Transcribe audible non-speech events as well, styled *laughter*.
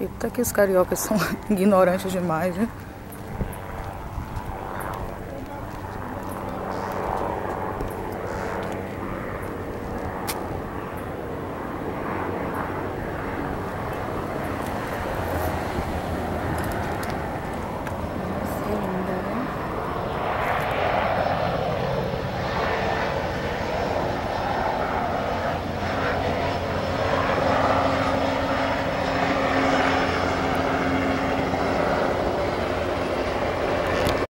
Eita que os cariocas são *laughs* ignorantes demais, né?